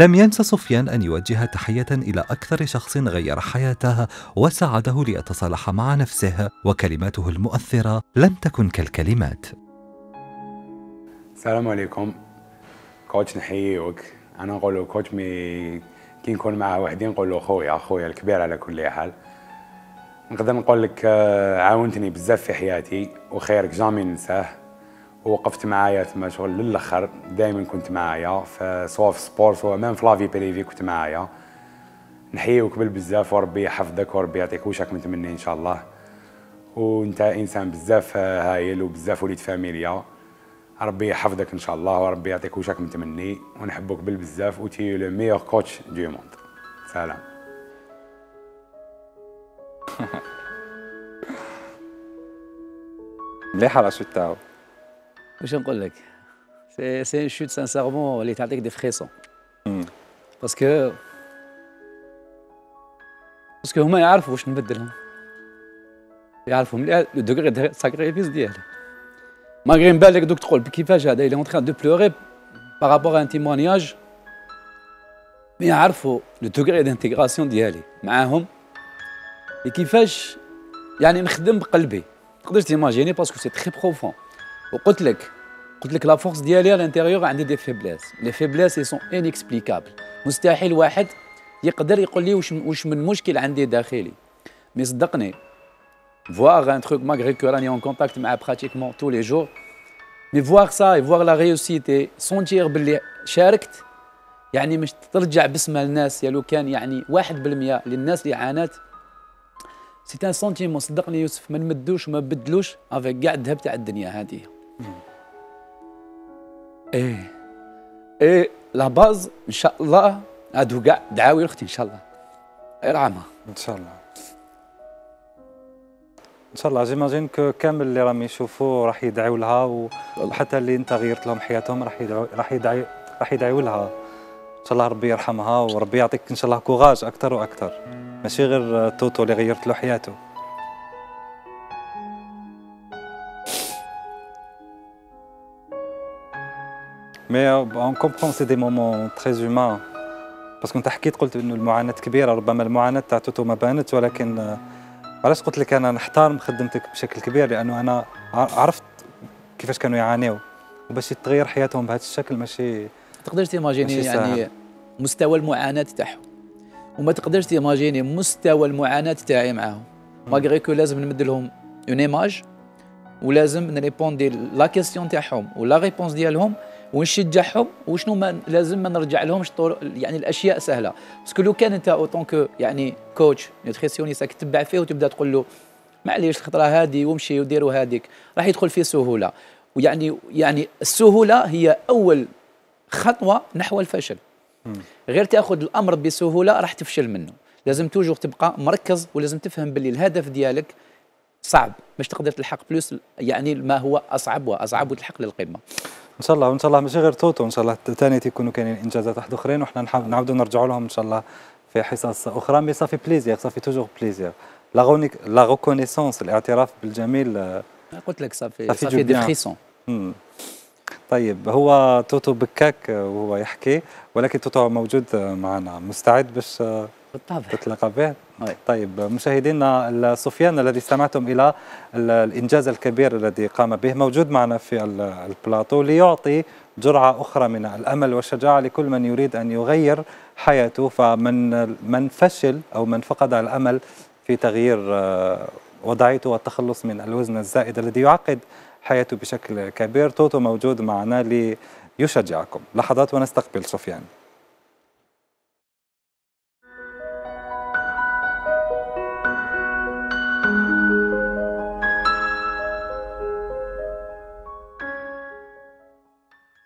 لم ينس سفيان أن يوجه تحية إلى أكثر شخص غير حياته وساعده ليتصالح مع نفسه وكلماته المؤثرة لم تكن كالكلمات. السلام عليكم. coach نحييك. أنا نقول له coach mais كي نكون معاه وحدي نقول له خويا خويا الكبير على كل حال. نقدر نقول لك آه، عاونتني بزاف في حياتي وخيرك jamais ننساه. ووقفت معايا تما شغل للآخر دائما كنت معايا سواء في sport سواء même في la vie privée كنت معايا. نحييك بزاف وربي يحفظك وربي يعطيك واش راك متمني إن شاء الله. وأنت إنسان بزاف هايل وبزاف وليد فاميليا. ربي يحفظك إن شاء الله وربي يعطيك واش راك متمني ونحبك بالبزاف و t'es le meilleur coach du monde سلام. مليحه la chute تاعو واش نقول لك c'est ces chutes sincèrement اللي تعطيك des frissons parce que parce que هما يعرفوا واش نبدلهم يعرفوا le degré sacrifice ديالي malgré بالك دوك تقول كيفاش هذا il est en train de pleurer par rapport à un témoignage. mais يعرفوا le degré d'intégration ديالي معاهم كيفاش يعني نخدم بقلبي تقدرش t'imaginer parce que c'est très profond وقلت لك قلت لك la force ديالي ال intérieure عندي des faiblesses les faiblesses elles sont inexplicables مستحيل واحد يقدر يقول لي واش واش من مشكل عندي داخلي. mais صدقني voir un truc malgré que راني en contact مع pratiquement tous les jours mais voir ça et voir la réussite et باللي شاركت يعني مش ترجع بسمة للناس يا لو كان يعني 1% للناس اللي عانت. c'est un sentiment صدقني يوسف ما نمدوش وما بدلوش avec كاع الذهب تاع الدنيا هذه. إيه. إيه لا باز إن شاء الله. هادو كاع دعاوي أختي إن شاء الله. يرحمها إن شاء الله. إن شاء الله. j'imagine que كامل اللي راهم يشوفوا راح يدعوا لها وحتى اللي أنت غيرت لهم حياتهم راح يدعوا راح يدعوا راح يدعوا لها. إن شاء الله ربي يرحمها وربي يعطيك إن شاء الله courage أكثر وأكثر ماشي غير توتو اللي غيرت له حياته. mais on comprend c'est des moments très humains parce que انت حكيت قلت إنه المعاناة كبيرة ربما المعاناة تاع توتو ما بانت ولكن علاش قلت لك أنا نحترم خدمتك بشكل كبير؟ لأنه أنا عرفت كيفاش كانوا يعانيوا وباش يتغير حياتهم بهذا الشكل ماشي تقدرش t'imaginer يعني مستوى المعاناة تاعهم. وما تقدرش t'imaginer مستوى المعاناة تاعي معاهم. malgré que لازم نمد لهم une image ولازم ن répondre la question تاعهم و la réponse ديالهم ونشجعهم وشنو ما لازم ما نرجع لهمش يعني الأشياء سهلة. parce que لو كان أنت en tant que يعني coach nutritionniste تتبع فيه وتبدأ تقول له معليش الخطرة هذه وامشي وديروا هذيك. راح يدخل في سهولة. ويعني يعني السهولة هي أول خطوة نحو الفشل. غير تأخذ الأمر بسهولة راح تفشل منه. لازم toujours تبقى مركز ولازم تفهم باللي الهدف ديالك صعب. باش تقدر تلحق plus يعني ما هو أصعب وأصعب وتلحق للقمة. إن شاء الله وان شاء الله ماشي غير توتو إن شاء الله ثاني تيكونوا كاينين إنجازات واحد أخرين وحنا نعاودوا نرجعوا لهم إن شاء الله في حصص أخرى. mais ça fait plaisir ça fait toujours plaisir la reconn la reconnaissance الاعتراف بالجميل قلت لك ça fait ça fait des frissons طيب هو توتو بكاك وهو يحكي ولكن توتو موجود معنا. مستعد باش بالطبع. تتلقى به؟ طيب مشاهدينا سفيان الذي استمعتم إلى الإنجاز الكبير الذي قام به موجود معنا في البلاطو ليعطي جرعة أخرى من الأمل والشجاعة لكل من يريد أن يغير حياته. فمن من فشل أو من فقد الأمل في تغيير آه، وضعيته والتخلص من الوزن الزائد الذي يعقد حياته بشكل كبير توتو موجود معنا ليشجعكم. لحظات ونستقبل سفيان.